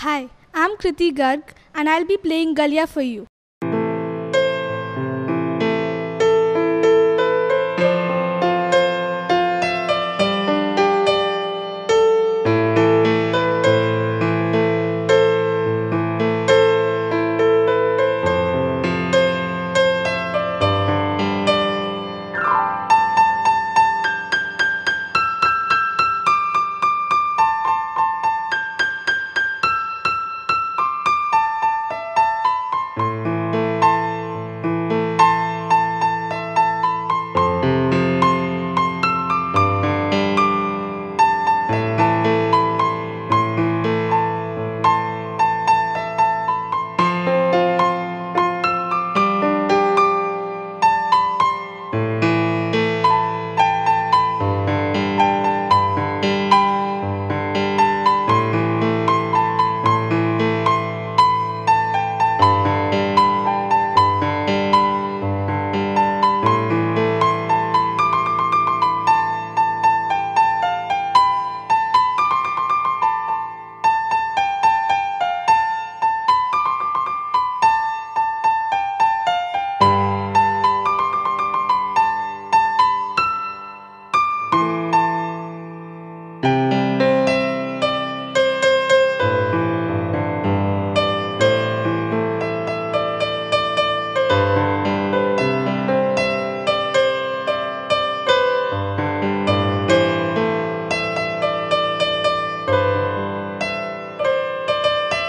Hi, I'm Kriti Garg and I'll be playing Galia for you.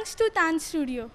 Thanks to Tan Studio.